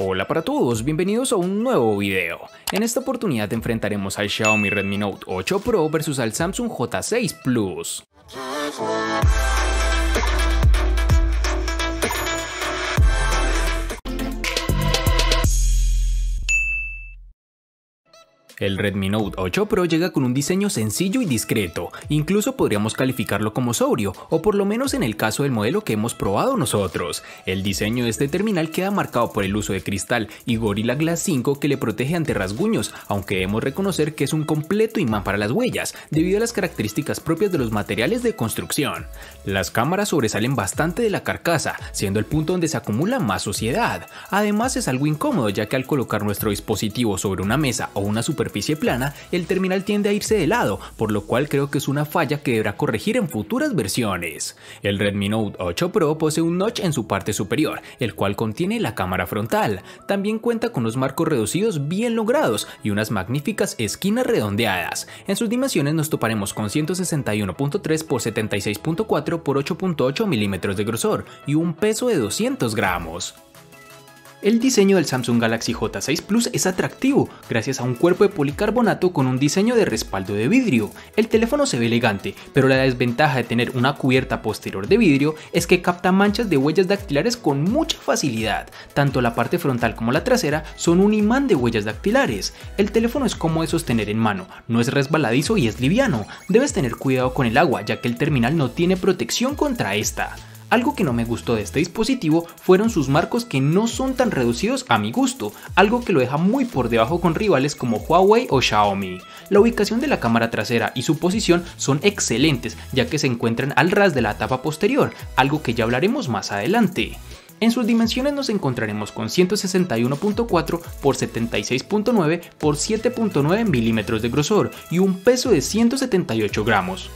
Hola para todos, bienvenidos a un nuevo video. En esta oportunidad enfrentaremos al Xiaomi Redmi Note 8 Pro versus al Samsung J6 Plus. El Redmi Note 8 Pro llega con un diseño sencillo y discreto, incluso podríamos calificarlo como sobrio, o por lo menos en el caso del modelo que hemos probado nosotros. El diseño de este terminal queda marcado por el uso de cristal y Gorilla Glass 5 que le protege ante rasguños, aunque debemos reconocer que es un completo imán para las huellas, debido a las características propias de los materiales de construcción. Las cámaras sobresalen bastante de la carcasa, siendo el punto donde se acumula más suciedad. Además es algo incómodo ya que al colocar nuestro dispositivo sobre una mesa o una superficie plana, el terminal tiende a irse de lado, por lo cual creo que es una falla que deberá corregir en futuras versiones. El Redmi Note 8 Pro posee un notch en su parte superior, el cual contiene la cámara frontal. También cuenta con unos marcos reducidos bien logrados y unas magníficas esquinas redondeadas. En sus dimensiones nos toparemos con 161.3 x 76.4 x 8.8 milímetros de grosor y un peso de 200 gramos. El diseño del Samsung Galaxy J6 Plus es atractivo, gracias a un cuerpo de policarbonato con un diseño de respaldo de vidrio. El teléfono se ve elegante, pero la desventaja de tener una cubierta posterior de vidrio es que capta manchas de huellas dactilares con mucha facilidad. Tanto la parte frontal como la trasera son un imán de huellas dactilares. El teléfono es cómodo de sostener en mano, no es resbaladizo y es liviano. Debes tener cuidado con el agua, ya que el terminal no tiene protección contra esta. Algo que no me gustó de este dispositivo fueron sus marcos que no son tan reducidos a mi gusto, algo que lo deja muy por debajo con rivales como Huawei o Xiaomi. La ubicación de la cámara trasera y su posición son excelentes ya que se encuentran al ras de la tapa posterior, algo que ya hablaremos más adelante. En sus dimensiones nos encontraremos con 161.4 x 76.9 x 7.9 milímetros de grosor y un peso de 178 gramos.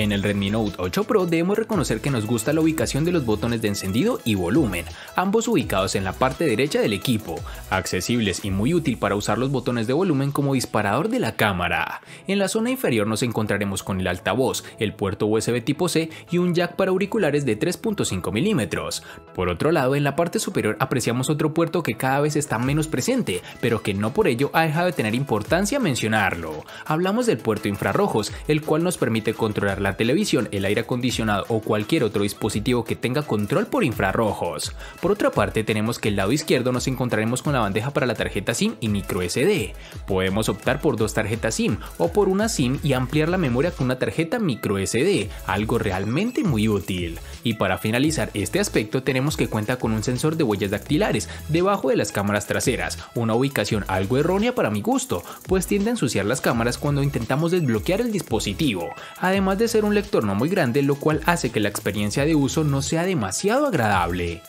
En el Redmi Note 8 Pro debemos reconocer que nos gusta la ubicación de los botones de encendido y volumen, ambos ubicados en la parte derecha del equipo, accesibles y muy útil para usar los botones de volumen como disparador de la cámara. En la zona inferior nos encontraremos con el altavoz, el puerto USB tipo C y un jack para auriculares de 3.5 milímetros. Por otro lado, en la parte superior apreciamos otro puerto que cada vez está menos presente, pero que no por ello ha dejado de tener importancia mencionarlo. Hablamos del puerto infrarrojos, el cual nos permite controlar la televisión, el aire acondicionado o cualquier otro dispositivo que tenga control por infrarrojos. Por otra parte, tenemos que el lado izquierdo nos encontraremos con la bandeja para la tarjeta SIM y micro SD. Podemos optar por dos tarjetas SIM o por una SIM y ampliar la memoria con una tarjeta micro SD, algo realmente muy útil. Y para finalizar este aspecto tenemos que cuenta con un sensor de huellas dactilares debajo de las cámaras traseras, una ubicación algo errónea para mi gusto, pues tiende a ensuciar las cámaras cuando intentamos desbloquear el dispositivo, además de ser un lector no muy grande, lo cual hace que la experiencia de uso no sea demasiado agradable.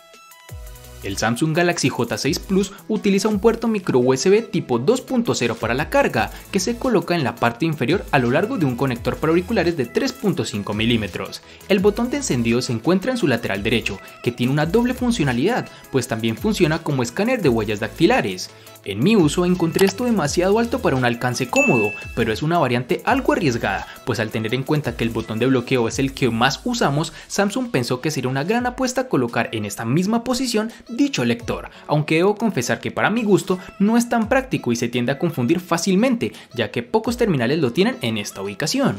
El Samsung Galaxy J6 Plus utiliza un puerto micro USB tipo 2.0 para la carga, que se coloca en la parte inferior a lo largo de un conector para auriculares de 3.5 milímetros. El botón de encendido se encuentra en su lateral derecho, que tiene una doble funcionalidad, pues también funciona como escáner de huellas dactilares. En mi uso encontré esto demasiado alto para un alcance cómodo, pero es una variante algo arriesgada, pues al tener en cuenta que el botón de bloqueo es el que más usamos, Samsung pensó que sería una gran apuesta colocar en esta misma posición dicho lector, aunque debo confesar que para mi gusto no es tan práctico y se tiende a confundir fácilmente, ya que pocos terminales lo tienen en esta ubicación.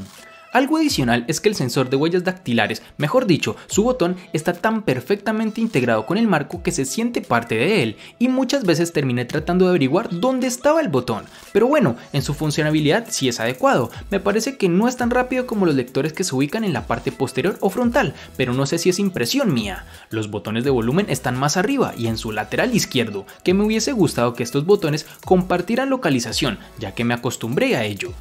Algo adicional es que el sensor de huellas dactilares, mejor dicho, su botón, está tan perfectamente integrado con el marco que se siente parte de él y muchas veces terminé tratando de averiguar dónde estaba el botón. Pero bueno, en su funcionalidad sí es adecuado. Me parece que no es tan rápido como los lectores que se ubican en la parte posterior o frontal, pero no sé si es impresión mía. Los botones de volumen están más arriba y en su lateral izquierdo, que me hubiese gustado que estos botones compartieran localización, ya que me acostumbré a ello.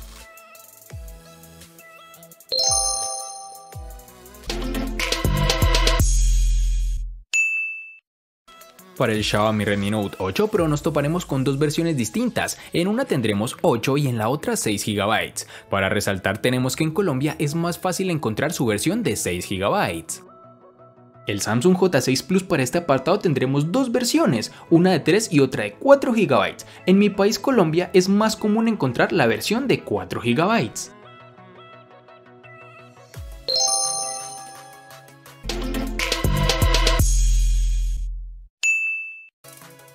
Para el Xiaomi Redmi Note 8 Pro nos toparemos con dos versiones distintas, en una tendremos 8 y en la otra 6 GB. Para resaltar tenemos que en Colombia es más fácil encontrar su versión de 6 GB. El Samsung J6 Plus para este apartado tendremos dos versiones, una de 3 y otra de 4 GB. En mi país Colombia es más común encontrar la versión de 4 GB.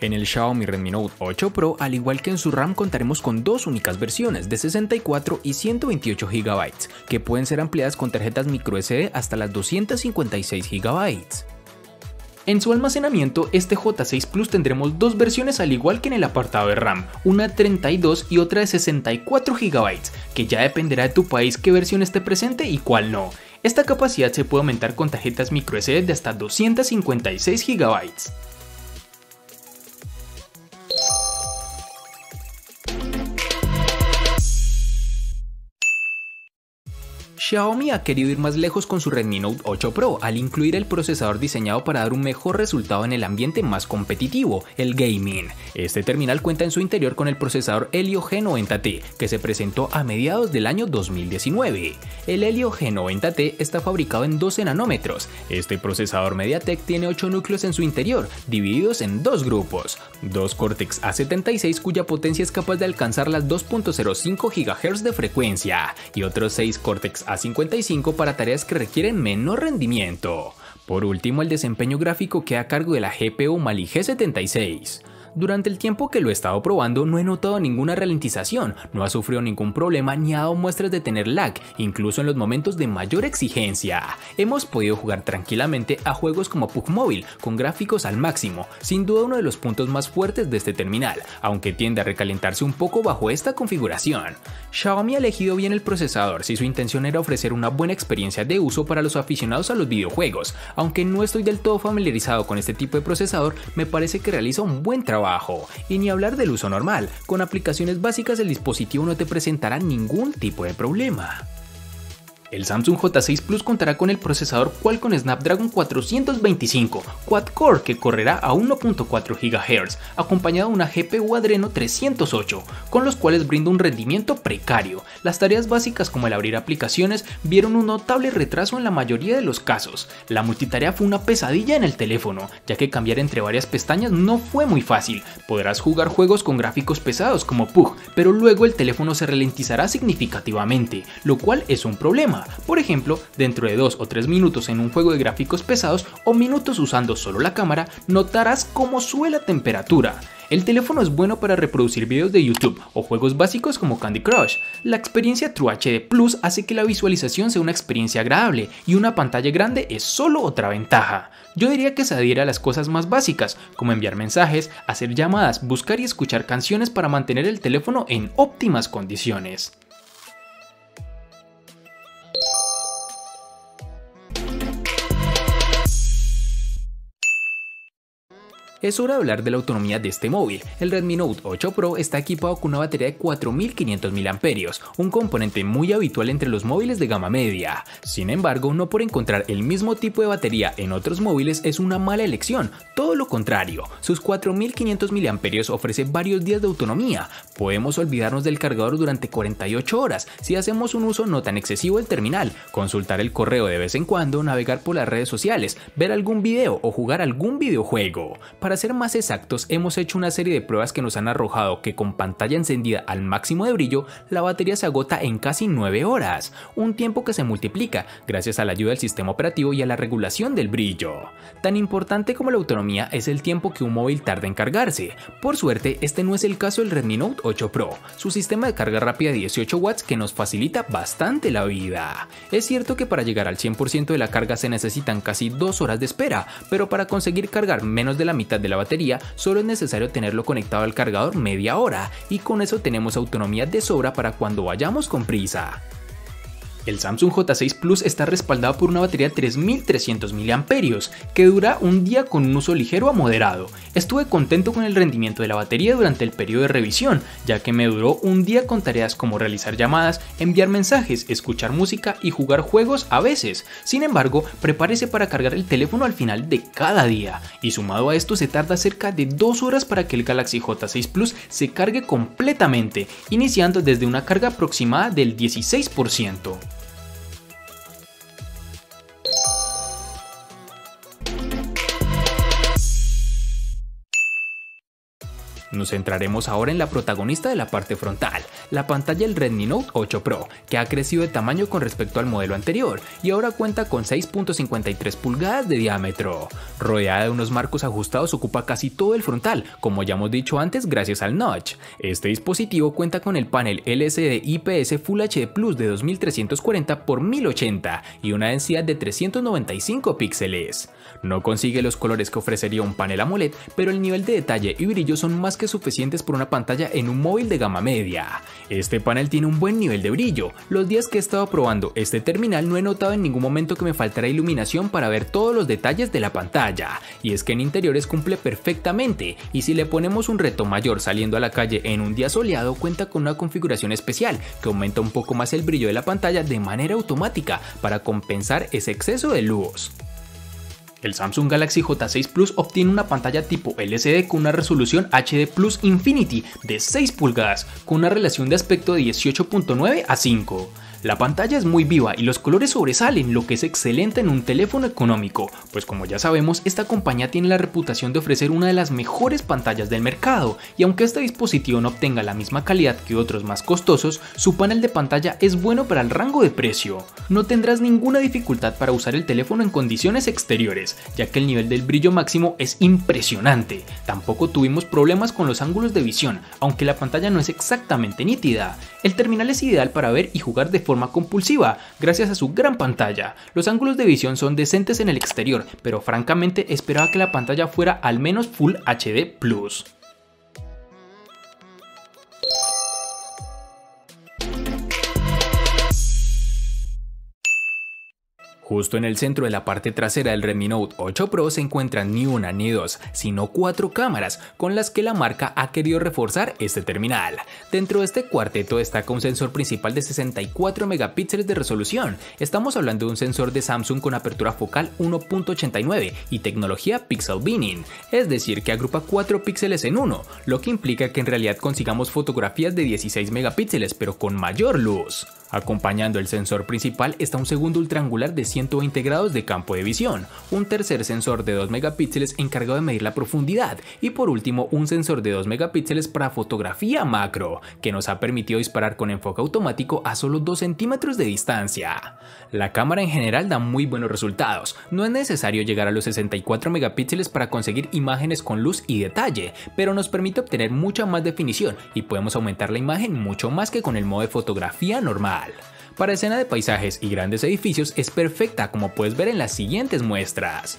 En el Xiaomi Redmi Note 8 Pro, al igual que en su RAM, contaremos con dos únicas versiones de 64 y 128 GB, que pueden ser ampliadas con tarjetas microSD hasta las 256 GB. En su almacenamiento, este J6 Plus tendremos dos versiones al igual que en el apartado de RAM, una 32 y otra de 64 GB, que ya dependerá de tu país qué versión esté presente y cuál no. Esta capacidad se puede aumentar con tarjetas microSD de hasta 256 GB. Xiaomi ha querido ir más lejos con su Redmi Note 8 Pro al incluir el procesador diseñado para dar un mejor resultado en el ambiente más competitivo, el gaming. Este terminal cuenta en su interior con el procesador Helio G90T, que se presentó a mediados del año 2019. El Helio G90T está fabricado en 12 nanómetros. Este procesador MediaTek tiene 8 núcleos en su interior, divididos en dos grupos. Dos Cortex A76 cuya potencia es capaz de alcanzar las 2.05 GHz de frecuencia y otros 6 Cortex A 55 para tareas que requieren menor rendimiento. Por último, el desempeño gráfico queda a cargo de la GPU Mali G76. Durante el tiempo que lo he estado probando no he notado ninguna ralentización, no ha sufrido ningún problema ni ha dado muestras de tener lag, incluso en los momentos de mayor exigencia. Hemos podido jugar tranquilamente a juegos como PUG Mobile, con gráficos al máximo, sin duda uno de los puntos más fuertes de este terminal, aunque tiende a recalentarse un poco bajo esta configuración. Xiaomi ha elegido bien el procesador si su intención era ofrecer una buena experiencia de uso para los aficionados a los videojuegos, aunque no estoy del todo familiarizado con este tipo de procesador, me parece que realiza un buen trabajo y ni hablar del uso normal, con aplicaciones básicas el dispositivo no te presentará ningún tipo de problema. El Samsung J6 Plus contará con el procesador Qualcomm Snapdragon 425 quad-core que correrá a 1.4 GHz, acompañado de una GPU Adreno 308, con los cuales brinda un rendimiento precario. Las tareas básicas como el abrir aplicaciones vieron un notable retraso en la mayoría de los casos. La multitarea fue una pesadilla en el teléfono, ya que cambiar entre varias pestañas no fue muy fácil. Podrás jugar juegos con gráficos pesados como PUG, pero luego el teléfono se ralentizará significativamente, lo cual es un problema por ejemplo, dentro de 2 o 3 minutos en un juego de gráficos pesados o minutos usando solo la cámara, notarás cómo sube la temperatura. El teléfono es bueno para reproducir videos de YouTube o juegos básicos como Candy Crush. La experiencia True HD Plus hace que la visualización sea una experiencia agradable y una pantalla grande es solo otra ventaja. Yo diría que se adhiere a las cosas más básicas, como enviar mensajes, hacer llamadas, buscar y escuchar canciones para mantener el teléfono en óptimas condiciones. Es hora de hablar de la autonomía de este móvil. El Redmi Note 8 Pro está equipado con una batería de 4500 mAh, un componente muy habitual entre los móviles de gama media. Sin embargo, no por encontrar el mismo tipo de batería en otros móviles es una mala elección, todo lo contrario. Sus 4500 mAh ofrece varios días de autonomía. Podemos olvidarnos del cargador durante 48 horas si hacemos un uso no tan excesivo del terminal, consultar el correo de vez en cuando, navegar por las redes sociales, ver algún video o jugar algún videojuego. Para ser más exactos, hemos hecho una serie de pruebas que nos han arrojado que con pantalla encendida al máximo de brillo, la batería se agota en casi 9 horas, un tiempo que se multiplica gracias a la ayuda del sistema operativo y a la regulación del brillo. Tan importante como la autonomía es el tiempo que un móvil tarda en cargarse. Por suerte, este no es el caso del Redmi Note 8 Pro, su sistema de carga rápida de 18 watts que nos facilita bastante la vida. Es cierto que para llegar al 100% de la carga se necesitan casi 2 horas de espera, pero para conseguir cargar menos de la mitad de la batería, solo es necesario tenerlo conectado al cargador media hora y con eso tenemos autonomía de sobra para cuando vayamos con prisa. El Samsung J6 Plus está respaldado por una batería de 3300 mAh que dura un día con un uso ligero a moderado. Estuve contento con el rendimiento de la batería durante el periodo de revisión, ya que me duró un día con tareas como realizar llamadas, enviar mensajes, escuchar música y jugar juegos a veces. Sin embargo, prepárese para cargar el teléfono al final de cada día, y sumado a esto se tarda cerca de 2 horas para que el Galaxy J6 Plus se cargue completamente, iniciando desde una carga aproximada del 16%. Nos centraremos ahora en la protagonista de la parte frontal, la pantalla del Redmi Note 8 Pro, que ha crecido de tamaño con respecto al modelo anterior y ahora cuenta con 6.53 pulgadas de diámetro. Rodeada de unos marcos ajustados ocupa casi todo el frontal, como ya hemos dicho antes gracias al notch. Este dispositivo cuenta con el panel LCD IPS Full HD Plus de 2340 x 1080 y una densidad de 395 píxeles. No consigue los colores que ofrecería un panel AMOLED, pero el nivel de detalle y brillo son más que suficientes por una pantalla en un móvil de gama media. Este panel tiene un buen nivel de brillo. Los días que he estado probando este terminal no he notado en ningún momento que me faltara iluminación para ver todos los detalles de la pantalla. Y es que en interiores cumple perfectamente, y si le ponemos un reto mayor saliendo a la calle en un día soleado, cuenta con una configuración especial que aumenta un poco más el brillo de la pantalla de manera automática para compensar ese exceso de luz. El Samsung Galaxy J6 Plus obtiene una pantalla tipo LCD con una resolución HD Plus Infinity de 6 pulgadas con una relación de aspecto de 18.9 a 5. La pantalla es muy viva y los colores sobresalen, lo que es excelente en un teléfono económico, pues como ya sabemos, esta compañía tiene la reputación de ofrecer una de las mejores pantallas del mercado, y aunque este dispositivo no obtenga la misma calidad que otros más costosos, su panel de pantalla es bueno para el rango de precio. No tendrás ninguna dificultad para usar el teléfono en condiciones exteriores, ya que el nivel del brillo máximo es impresionante. Tampoco tuvimos problemas con los ángulos de visión, aunque la pantalla no es exactamente nítida. El terminal es ideal para ver y jugar de forma compulsiva, gracias a su gran pantalla. Los ángulos de visión son decentes en el exterior, pero francamente esperaba que la pantalla fuera al menos Full HD+. Justo en el centro de la parte trasera del Redmi Note 8 Pro se encuentran ni una ni dos, sino cuatro cámaras con las que la marca ha querido reforzar este terminal. Dentro de este cuarteto destaca un sensor principal de 64 megapíxeles de resolución. Estamos hablando de un sensor de Samsung con apertura focal 1.89 y tecnología Pixel Binning, es decir que agrupa 4 píxeles en uno, lo que implica que en realidad consigamos fotografías de 16 megapíxeles pero con mayor luz. Acompañando el sensor principal está un segundo ultraangular de 120 grados de campo de visión, un tercer sensor de 2 megapíxeles encargado de medir la profundidad y por último un sensor de 2 megapíxeles para fotografía macro, que nos ha permitido disparar con enfoque automático a solo 2 centímetros de distancia. La cámara en general da muy buenos resultados, no es necesario llegar a los 64 megapíxeles para conseguir imágenes con luz y detalle, pero nos permite obtener mucha más definición y podemos aumentar la imagen mucho más que con el modo de fotografía normal. Para escena de paisajes y grandes edificios es perfecta como puedes ver en las siguientes muestras.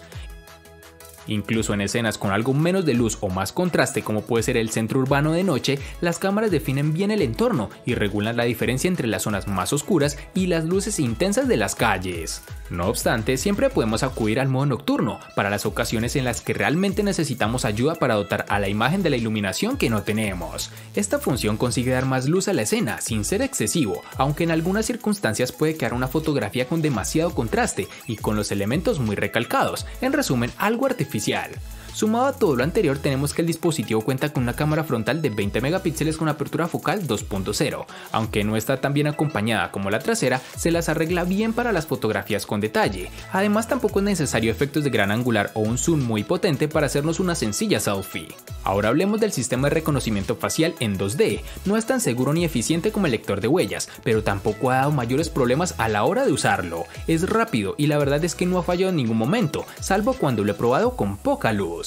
Incluso en escenas con algo menos de luz o más contraste como puede ser el centro urbano de noche, las cámaras definen bien el entorno y regulan la diferencia entre las zonas más oscuras y las luces intensas de las calles. No obstante, siempre podemos acudir al modo nocturno para las ocasiones en las que realmente necesitamos ayuda para dotar a la imagen de la iluminación que no tenemos. Esta función consigue dar más luz a la escena sin ser excesivo, aunque en algunas circunstancias puede quedar una fotografía con demasiado contraste y con los elementos muy recalcados, en resumen algo artificial oficial. Sumado a todo lo anterior tenemos que el dispositivo cuenta con una cámara frontal de 20 megapíxeles con apertura focal 2.0, aunque no está tan bien acompañada como la trasera, se las arregla bien para las fotografías con detalle. Además tampoco es necesario efectos de gran angular o un zoom muy potente para hacernos una sencilla selfie. Ahora hablemos del sistema de reconocimiento facial en 2D. No es tan seguro ni eficiente como el lector de huellas, pero tampoco ha dado mayores problemas a la hora de usarlo. Es rápido y la verdad es que no ha fallado en ningún momento, salvo cuando lo he probado con poca luz.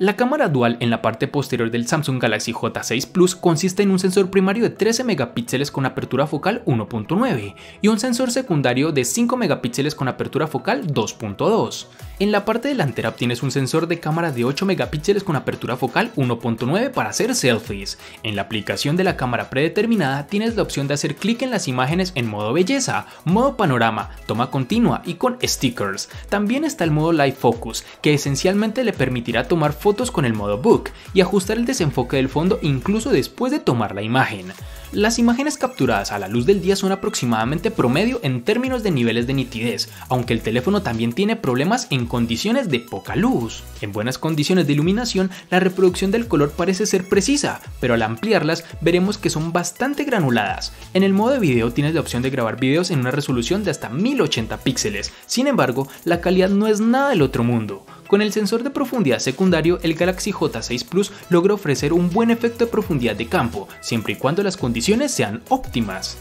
La cámara dual en la parte posterior del Samsung Galaxy J6 Plus consiste en un sensor primario de 13 megapíxeles con apertura focal 1.9 y un sensor secundario de 5 megapíxeles con apertura focal 2.2. En la parte delantera obtienes un sensor de cámara de 8 megapíxeles con apertura focal 1.9 para hacer selfies. En la aplicación de la cámara predeterminada tienes la opción de hacer clic en las imágenes en modo belleza, modo panorama, toma continua y con stickers. También está el modo Live Focus, que esencialmente le permitirá tomar fotos con el modo Book y ajustar el desenfoque del fondo incluso después de tomar la imagen. Las imágenes capturadas a la luz del día son aproximadamente promedio en términos de niveles de nitidez, aunque el teléfono también tiene problemas en condiciones de poca luz. En buenas condiciones de iluminación, la reproducción del color parece ser precisa, pero al ampliarlas veremos que son bastante granuladas. En el modo de video tienes la opción de grabar videos en una resolución de hasta 1080 píxeles, sin embargo, la calidad no es nada del otro mundo. Con el sensor de profundidad secundario, el Galaxy J6 Plus logra ofrecer un buen efecto de profundidad de campo, siempre y cuando las condiciones sean óptimas.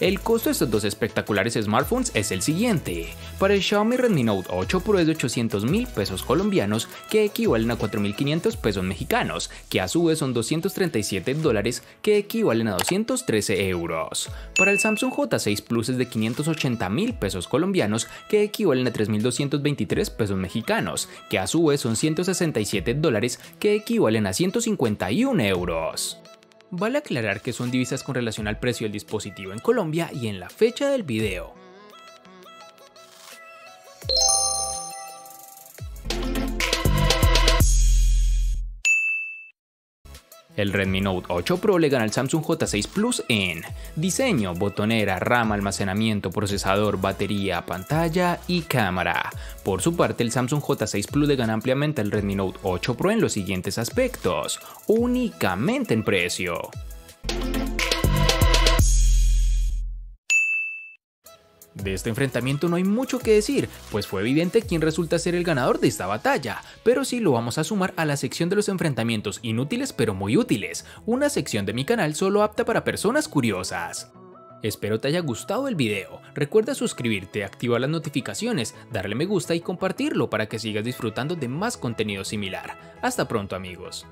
El costo de estos dos espectaculares smartphones es el siguiente. Para el Xiaomi Redmi Note 8 Pro es de 800 mil pesos colombianos, que equivalen a 4.500 pesos mexicanos, que a su vez son 237 dólares, que equivalen a 213 euros. Para el Samsung J6 Plus es de 580 mil pesos colombianos, que equivalen a 3.223 pesos mexicanos, que a su vez son 167 dólares, que equivalen a 151 euros. Vale aclarar que son divisas con relación al precio del dispositivo en Colombia y en la fecha del video. El Redmi Note 8 Pro le gana al Samsung J6 Plus en diseño, botonera, RAM, almacenamiento, procesador, batería, pantalla y cámara. Por su parte, el Samsung J6 Plus le gana ampliamente al Redmi Note 8 Pro en los siguientes aspectos, únicamente en precio. De este enfrentamiento no hay mucho que decir, pues fue evidente quién resulta ser el ganador de esta batalla, pero sí lo vamos a sumar a la sección de los enfrentamientos inútiles pero muy útiles, una sección de mi canal solo apta para personas curiosas. Espero te haya gustado el video, recuerda suscribirte, activar las notificaciones, darle me gusta y compartirlo para que sigas disfrutando de más contenido similar. Hasta pronto amigos.